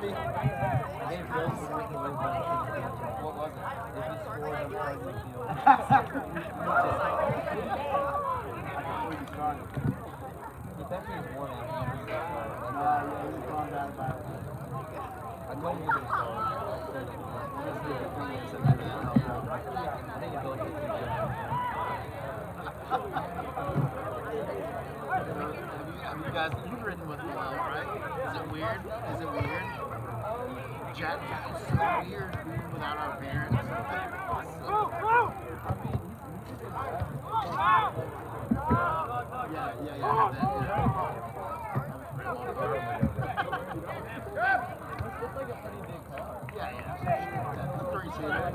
guys, you've ridden with me, right? Is it weird? Is it weird? Jack was so weird without our parents. Yeah, yeah, yeah. That, yeah. yeah, yeah. The three seater.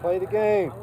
Play the game.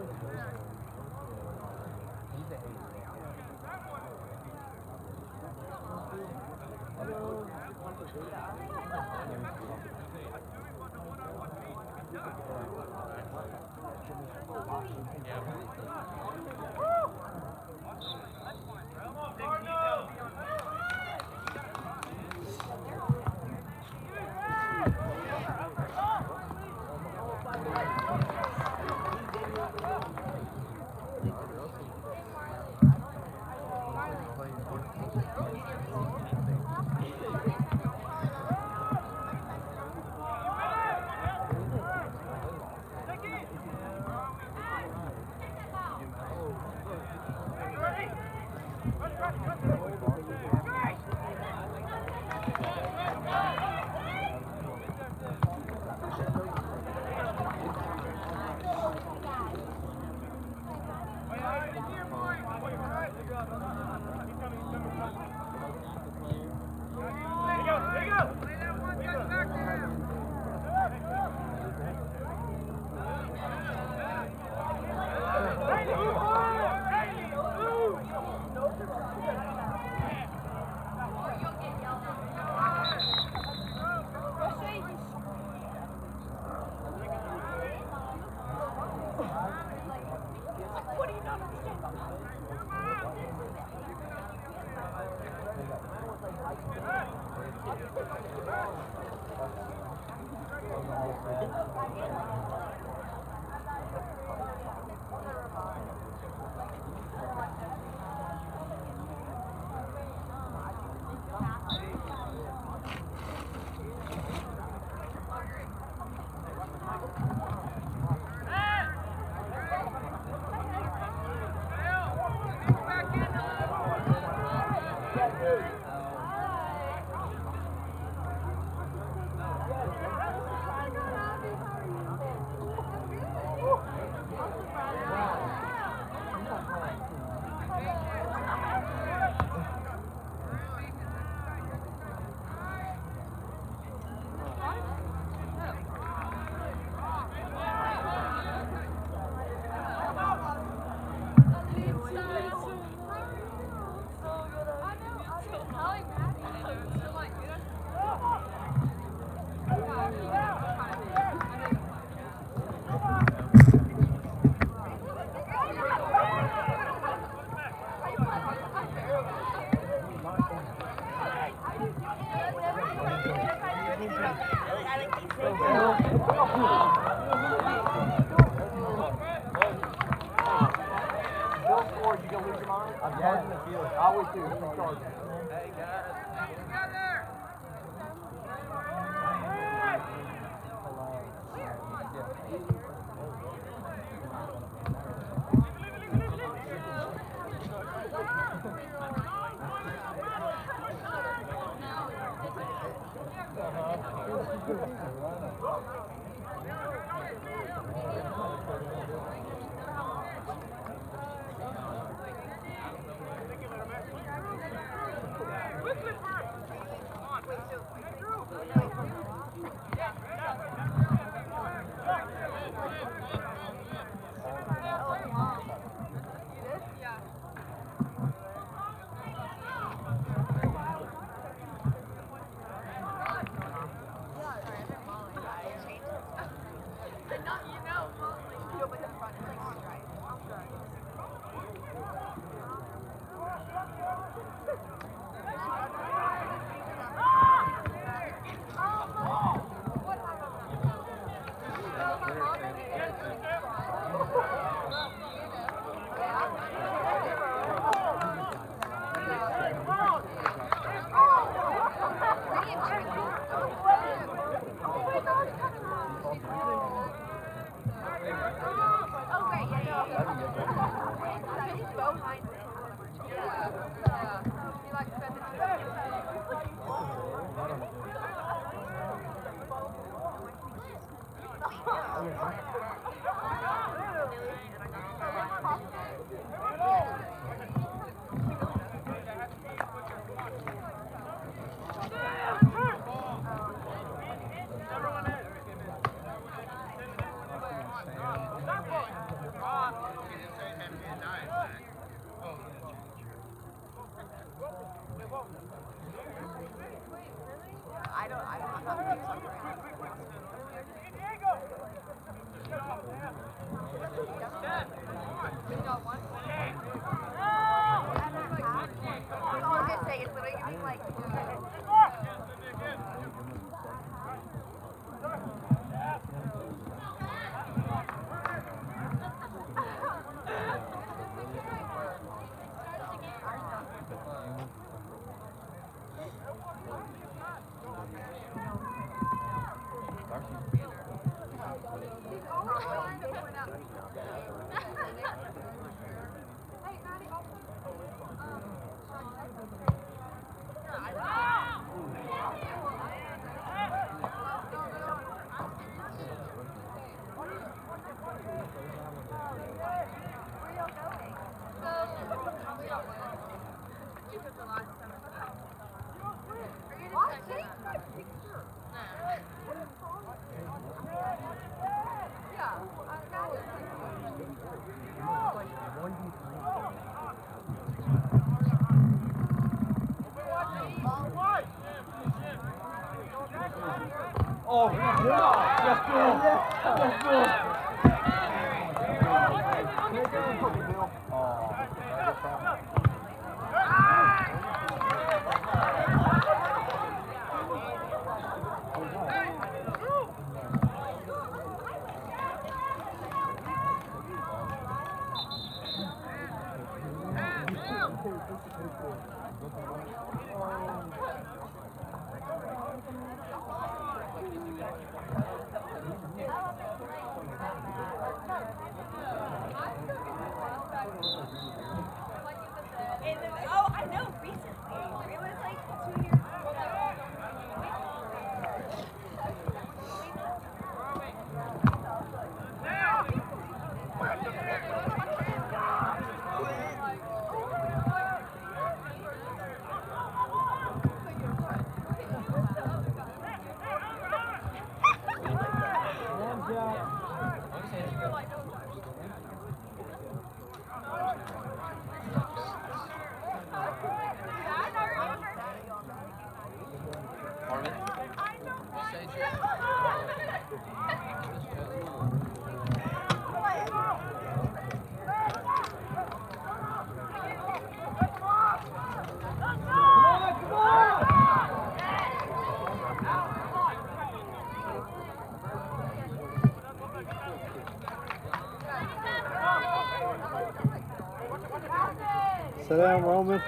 Down, Roman.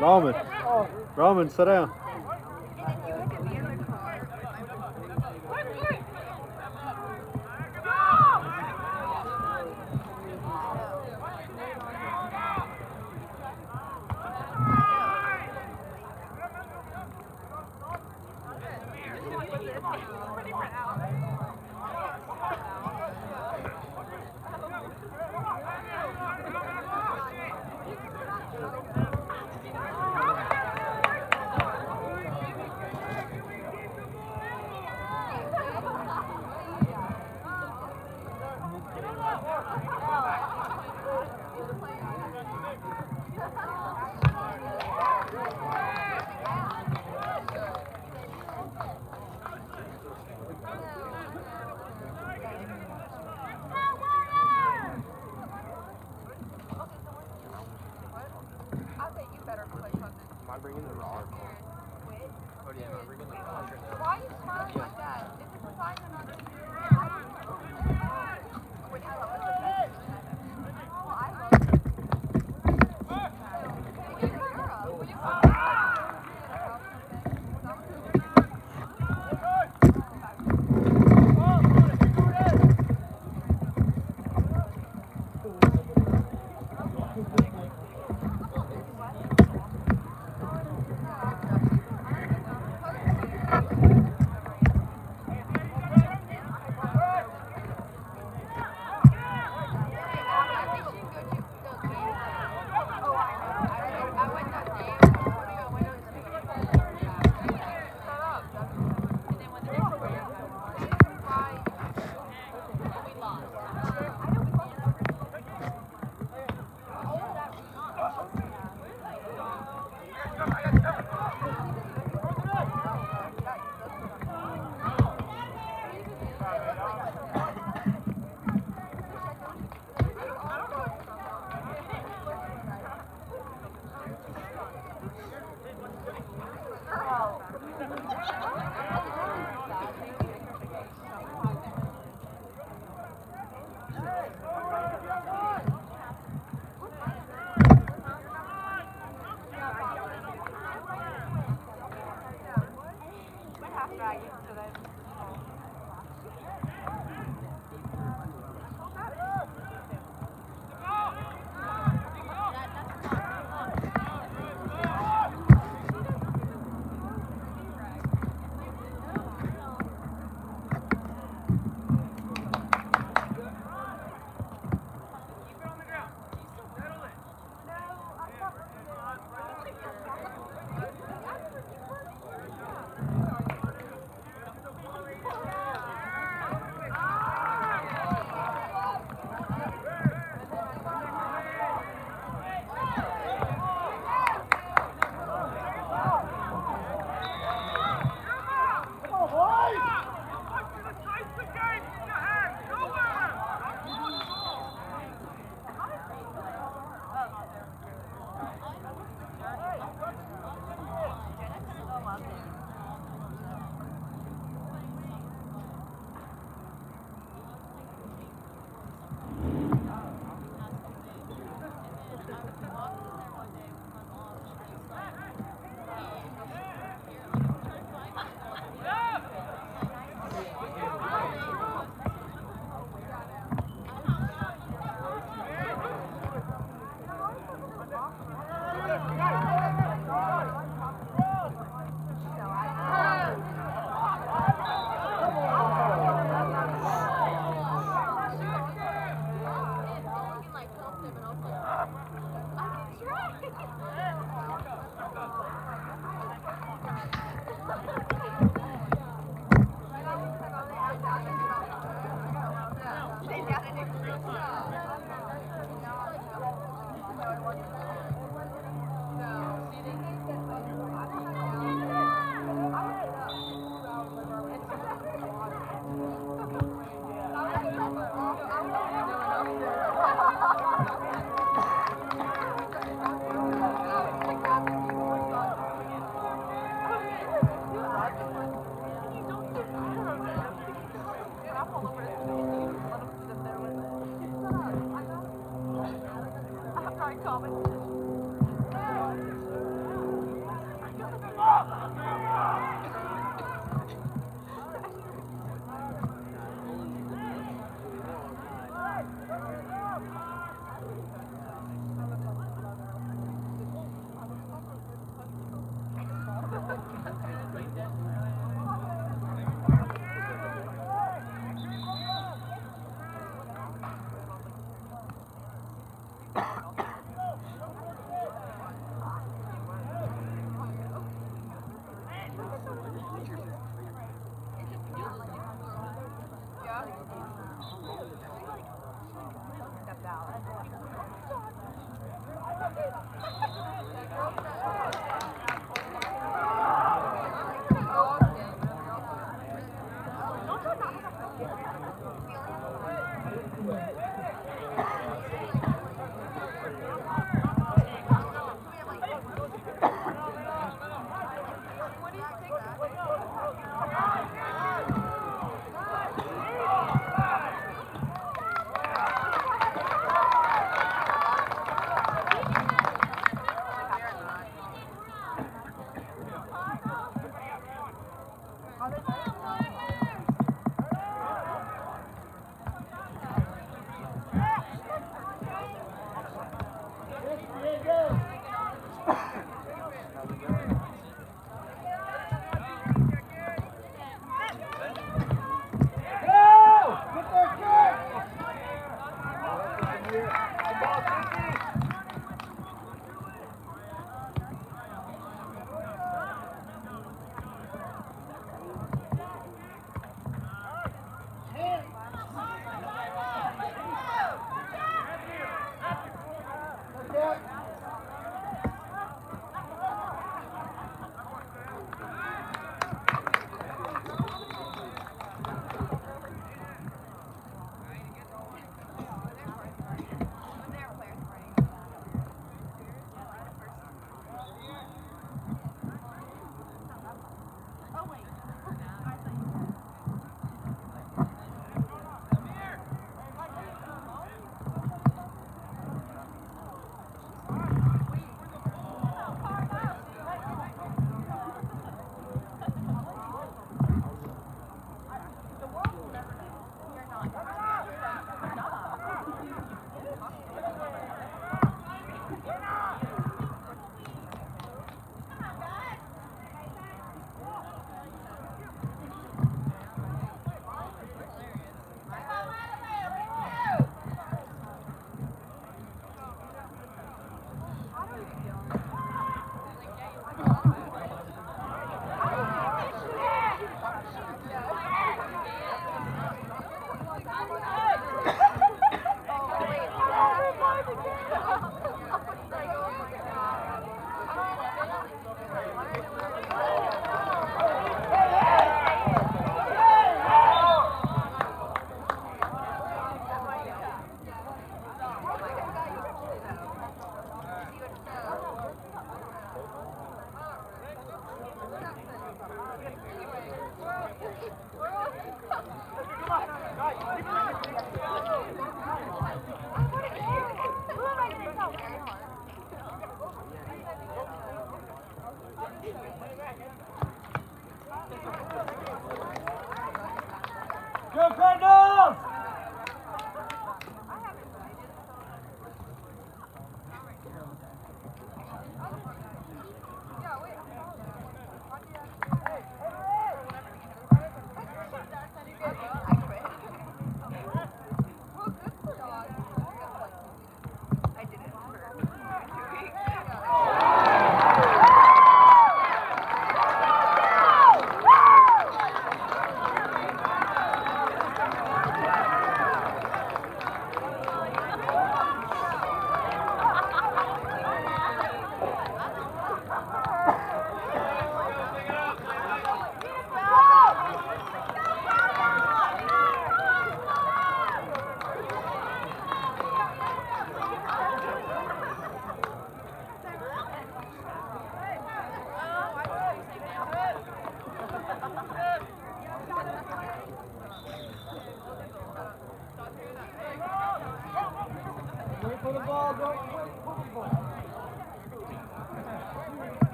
Roman. Roman, sit down.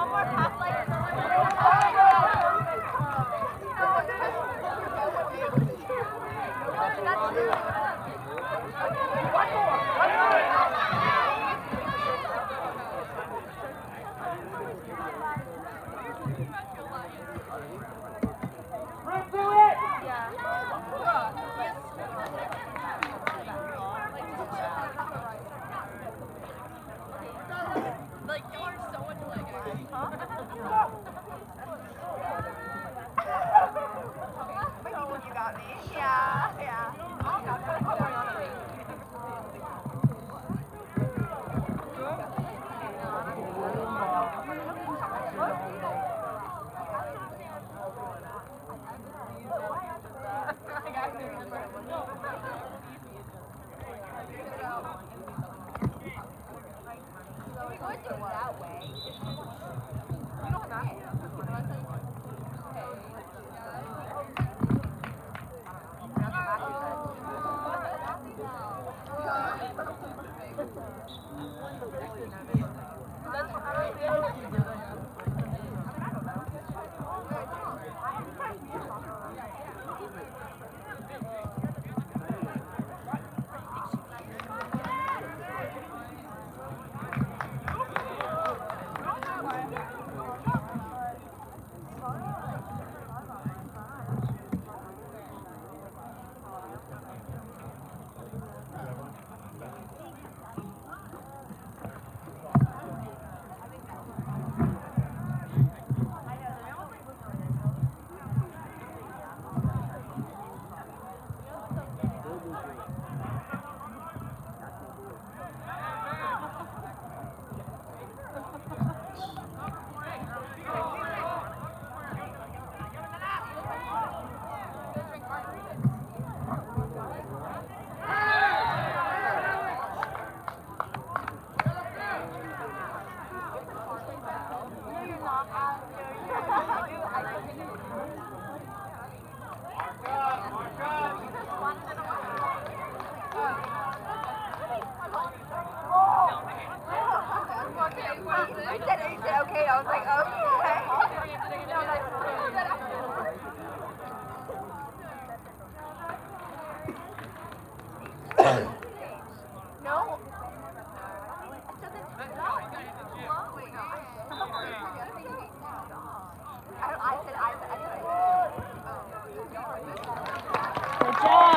Thank job.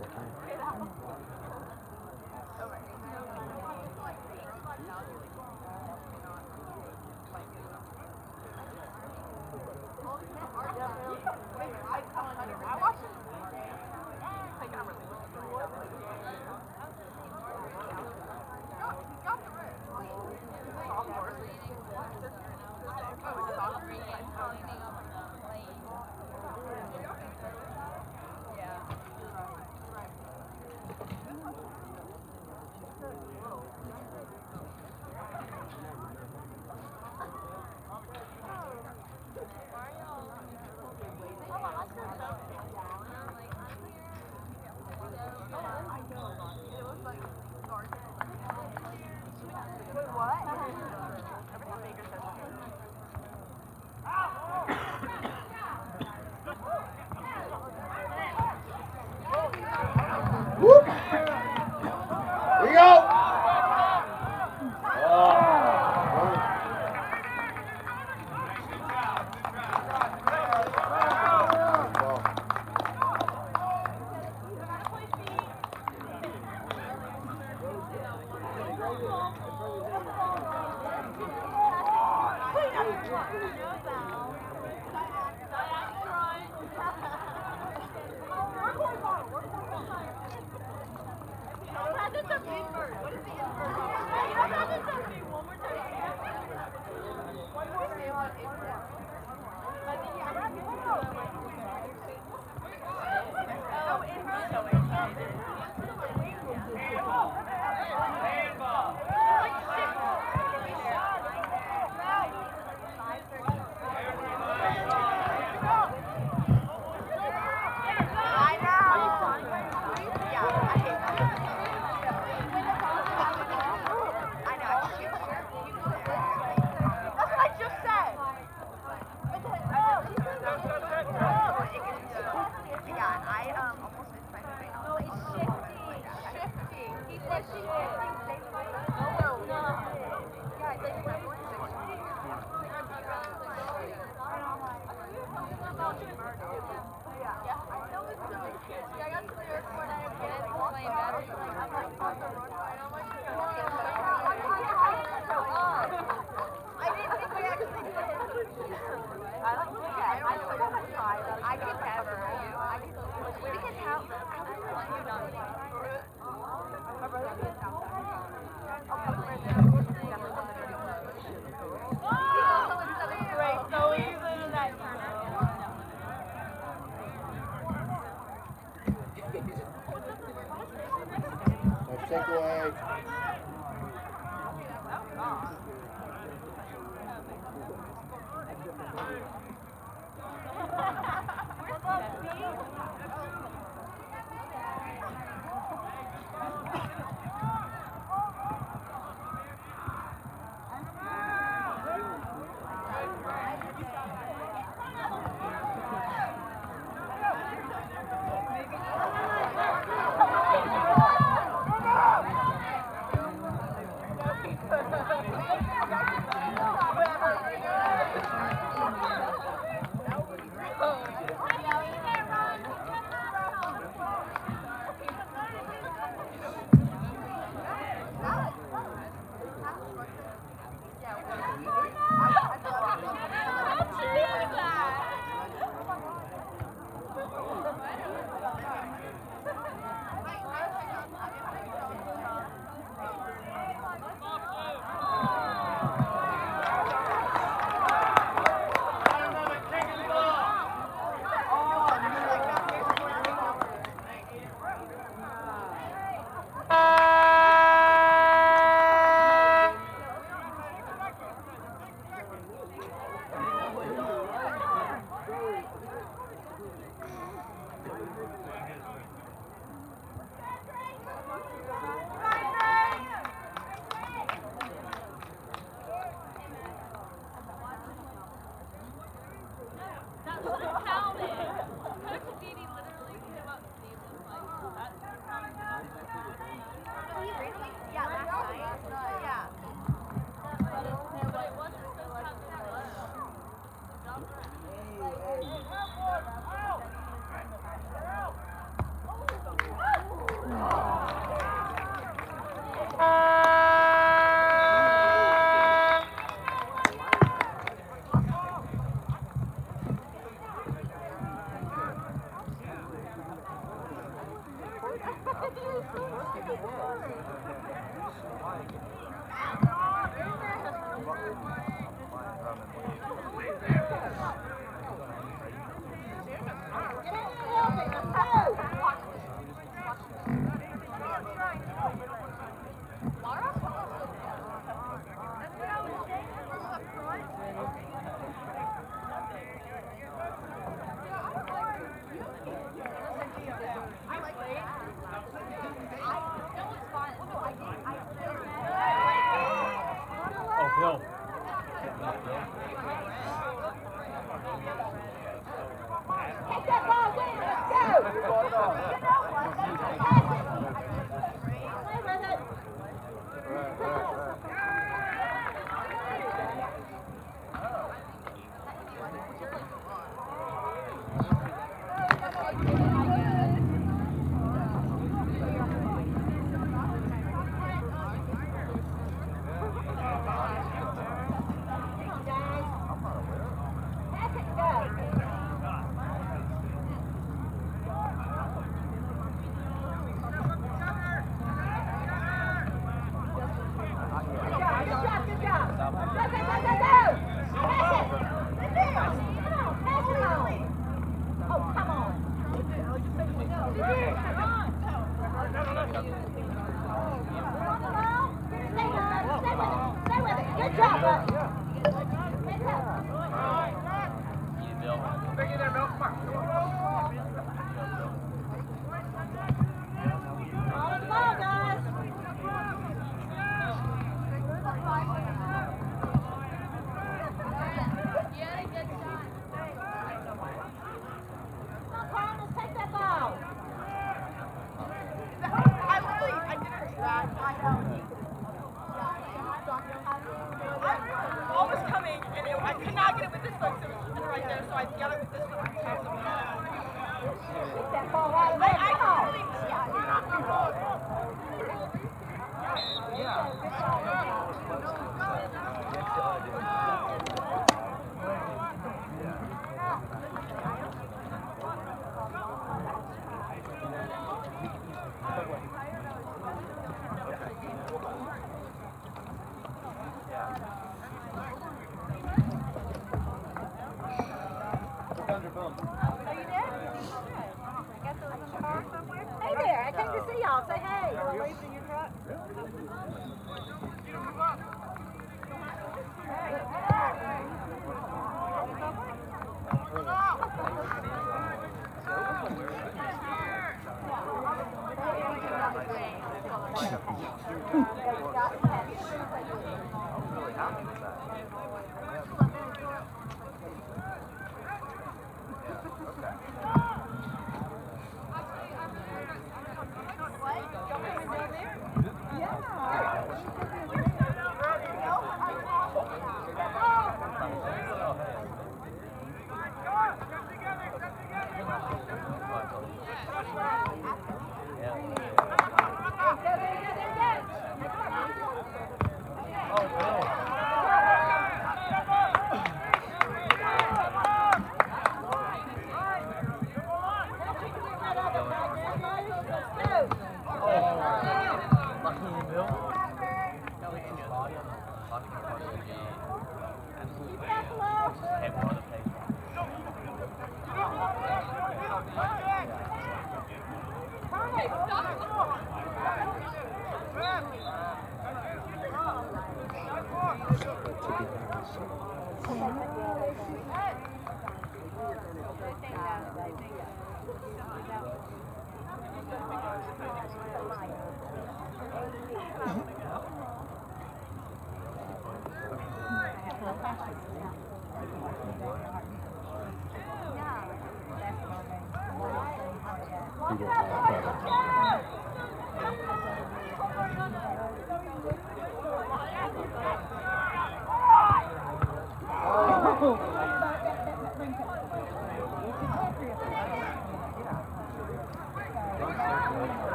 Nice to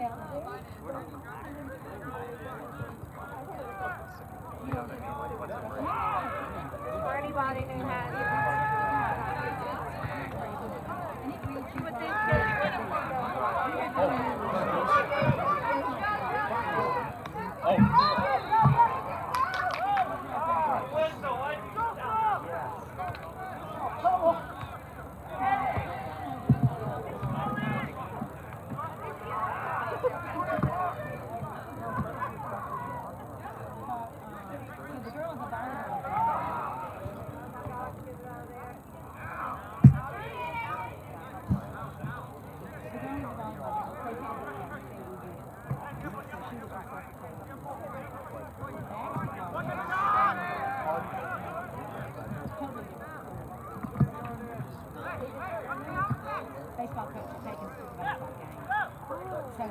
Yeah.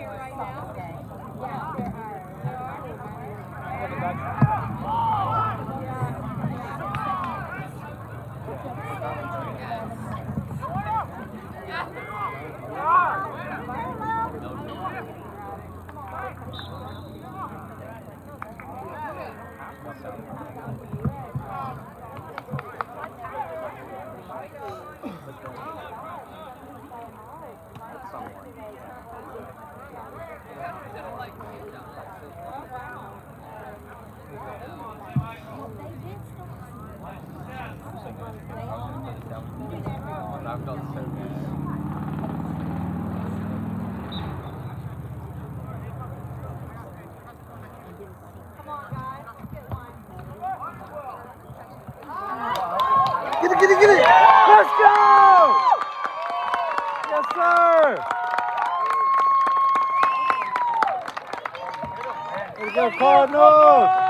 here right now. Let's go, Cardinals!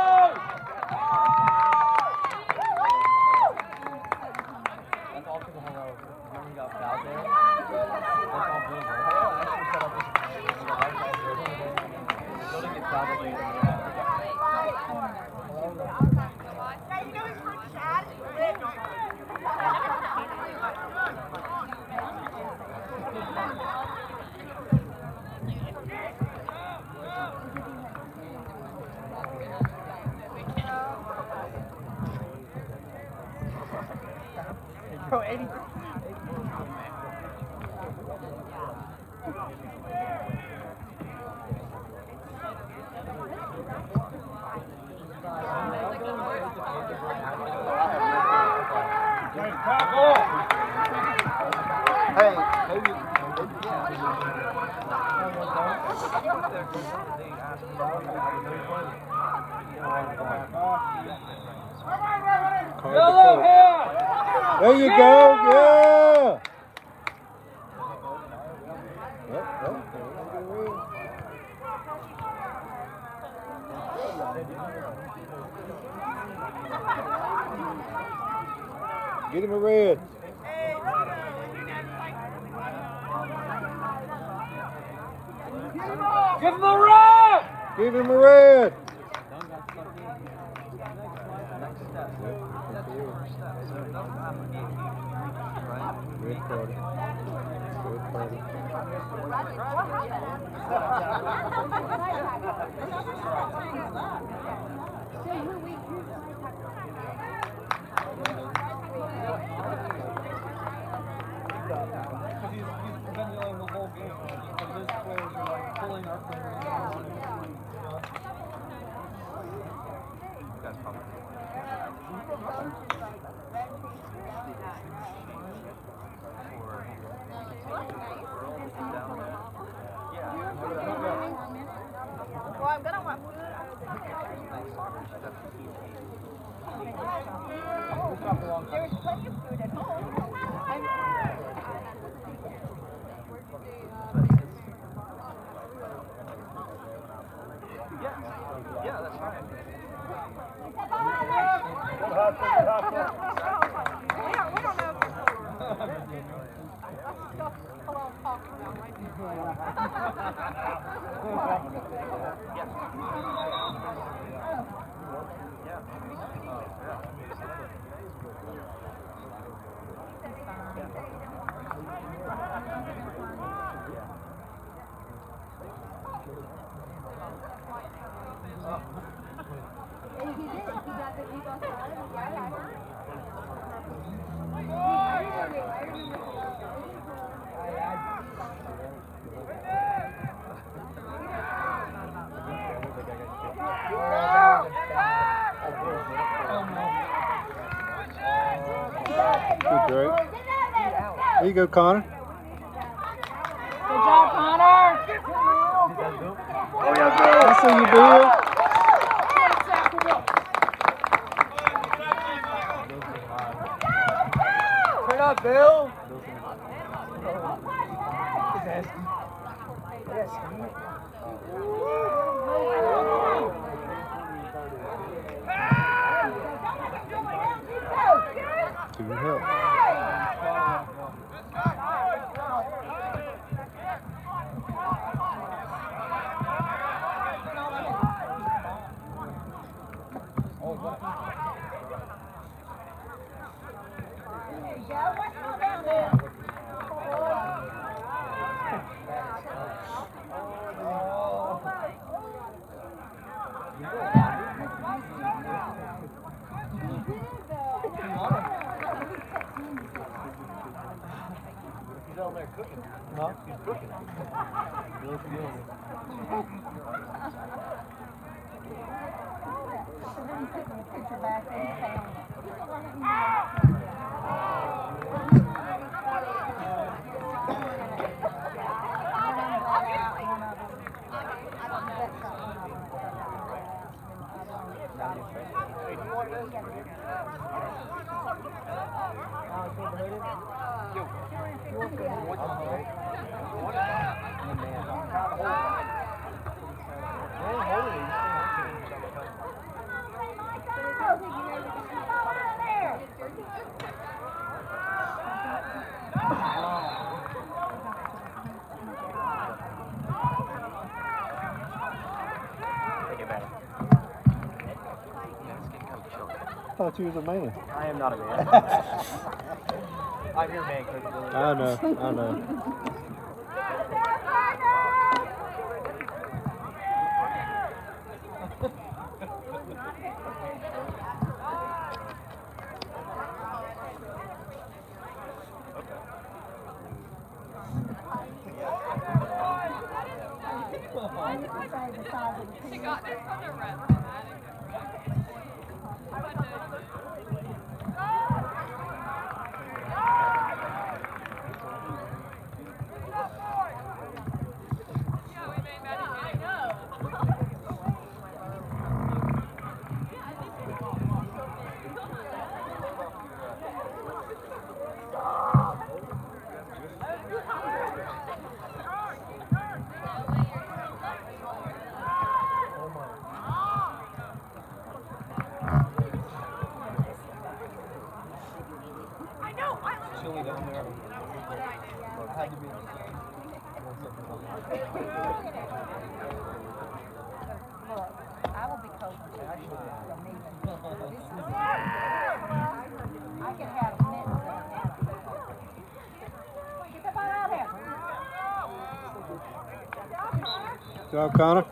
It's you go, Connor. Good job, Connor. I see you, Bill. Turn up, Bill! Give him help. Cooking. Huh? He's cooking. Bill's feeling it. I thought you was a man. I am not a man. I'm your man, Coach Billy. I know, I know. Tchau, cara.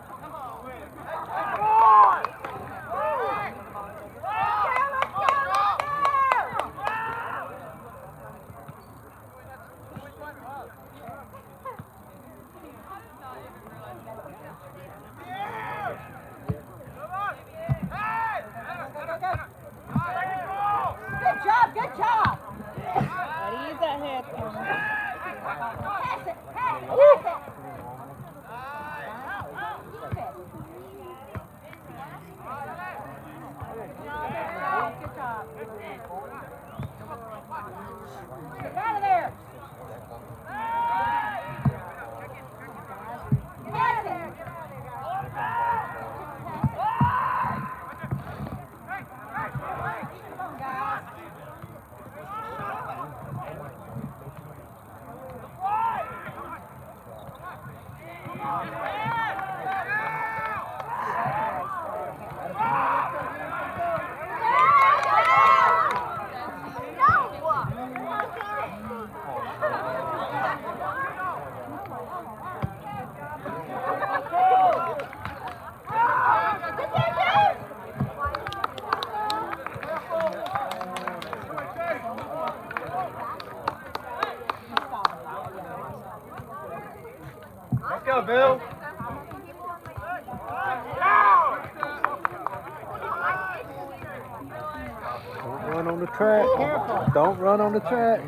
Don't run on the track.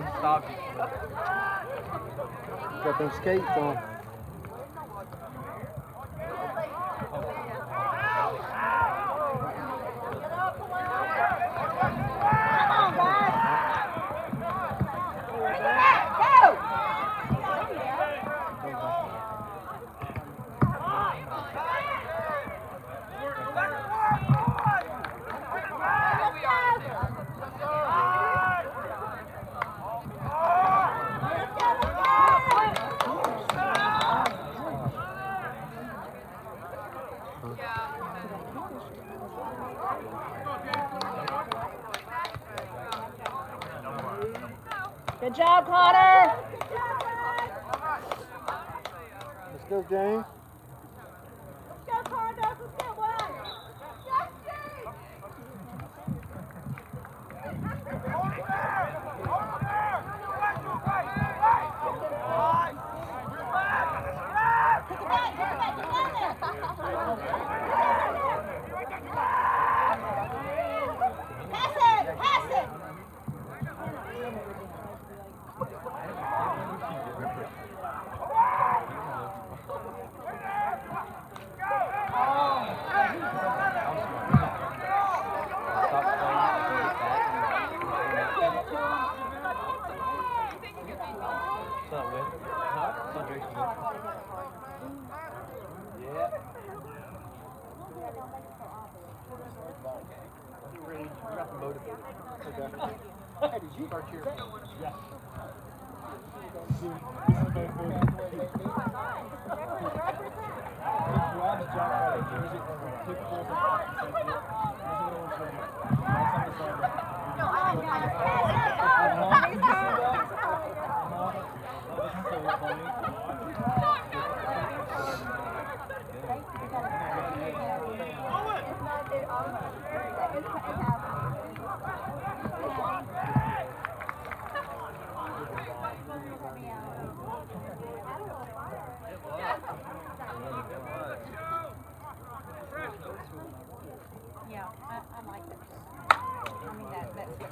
Got those skates on.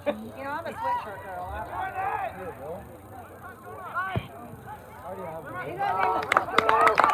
you know, I'm a sweatshirt girl. I'm a sweatshirt girl. You guys need to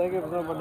Think it was number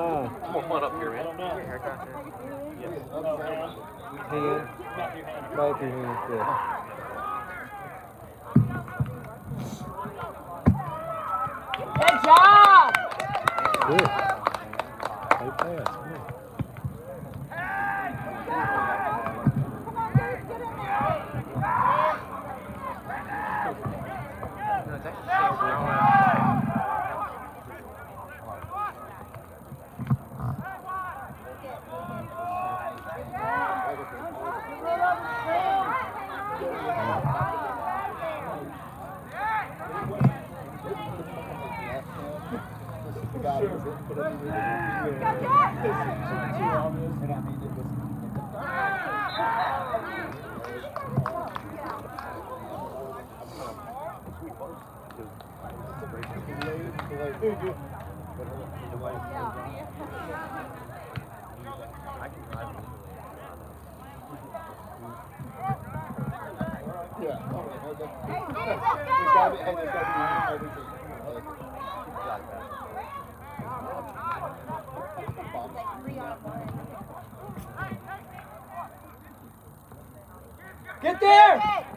Get there!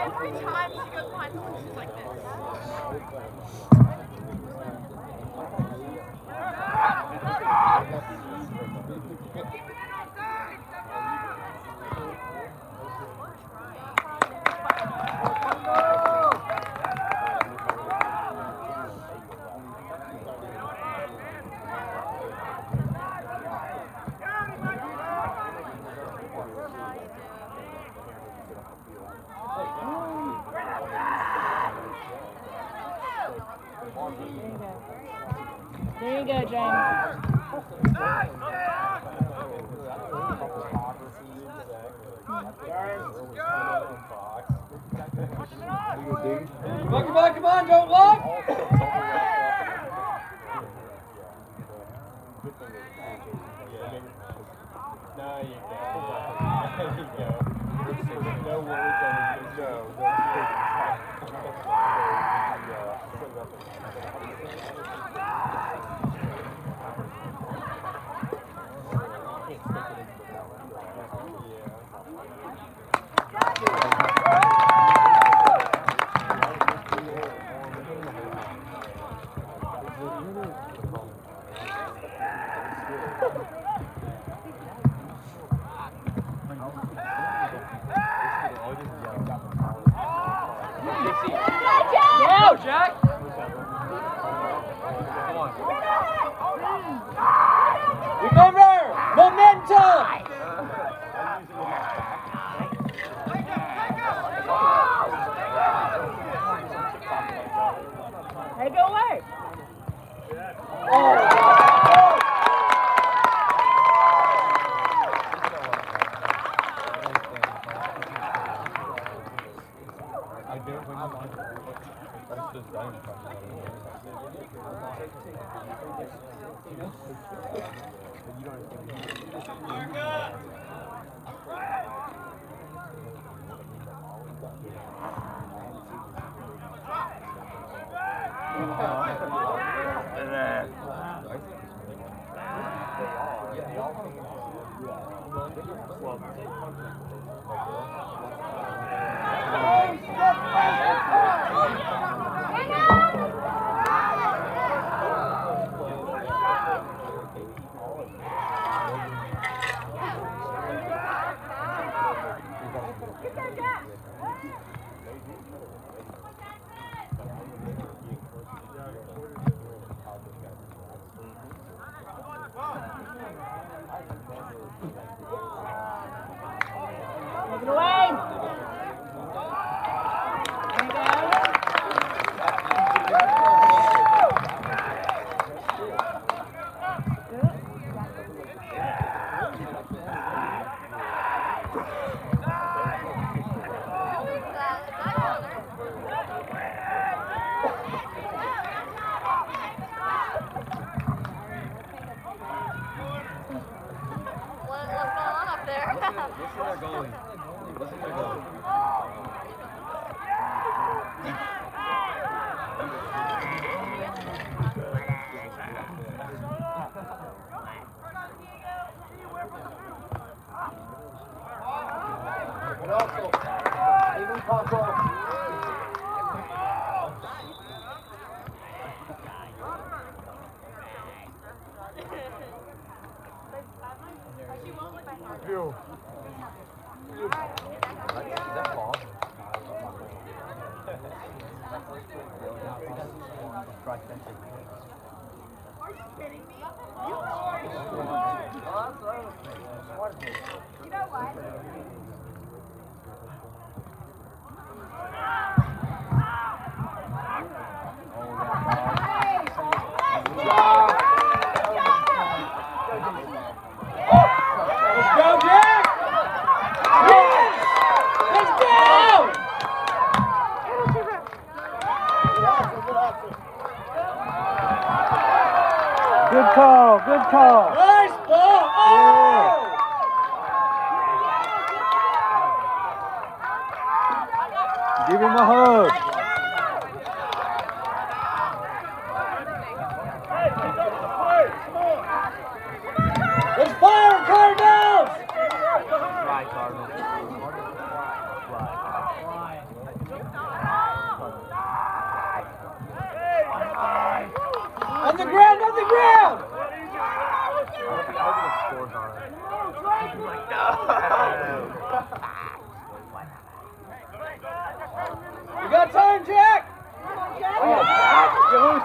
Every time she goes behind someone, she's like this. There you go, James. Come on, come on, come on, don't walk! No, you can't.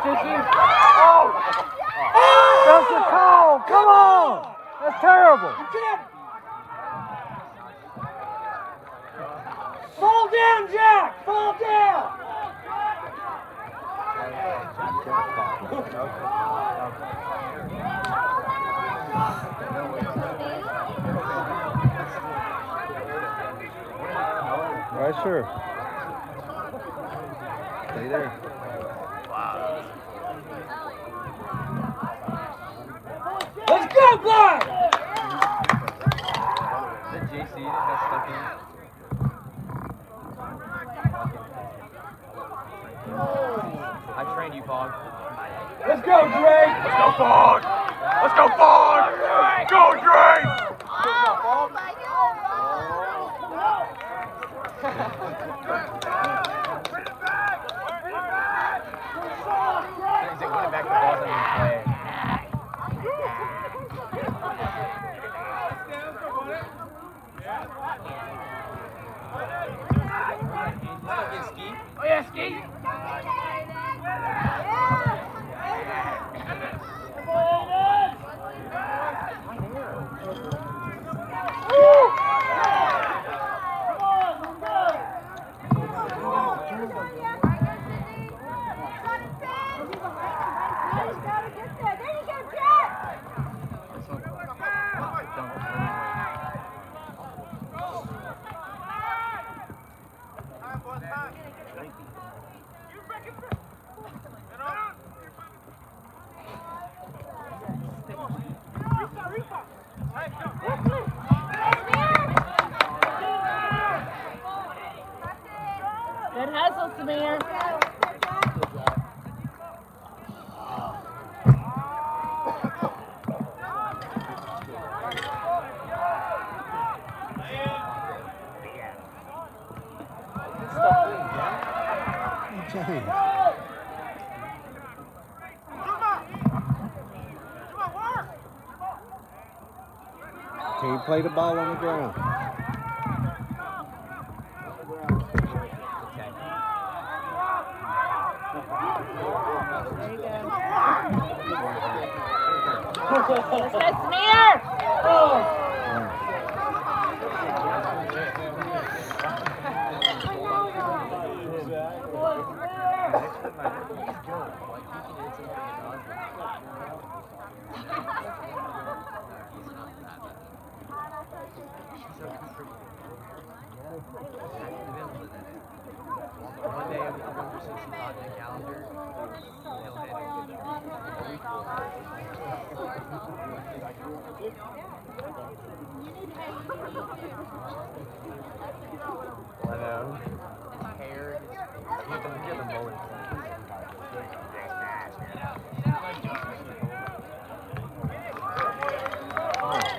you lose, play the ball on the ground? There you. Let's go, Samir.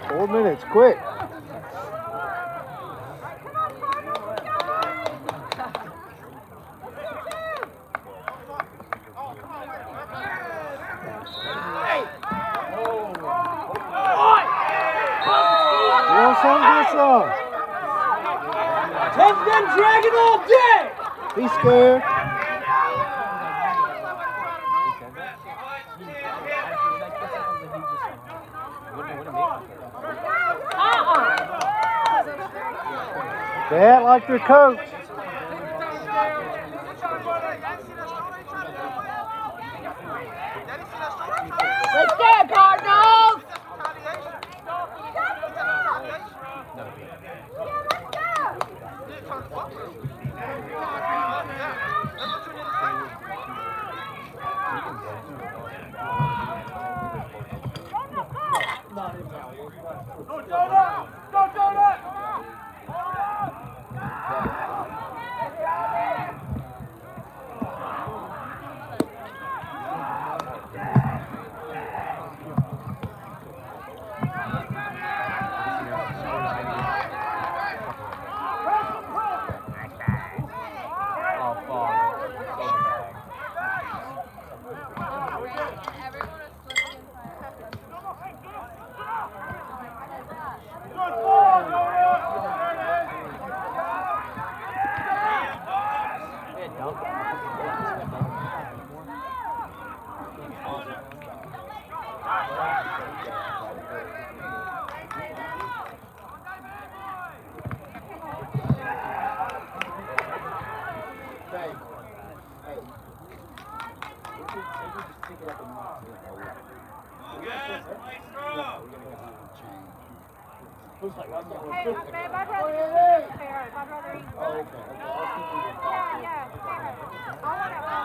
Four minutes, quick. You want some? Get some. Ted's been dragging all day. Be scared. They act like their coach. Hey, babe, I'd rather eat carrot. I'd rather eat one. Yeah, yeah, carrot. I want it.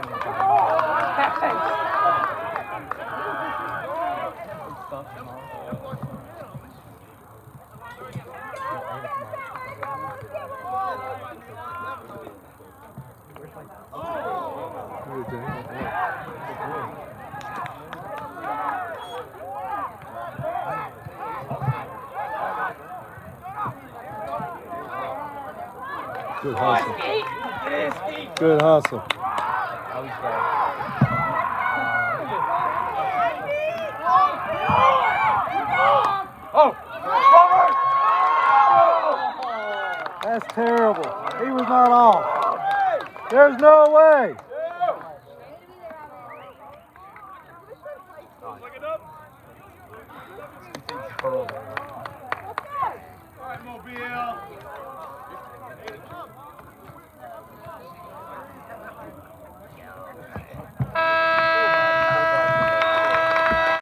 Good hustle. Good hustle. That's terrible. He was not off. There's no way. Curl.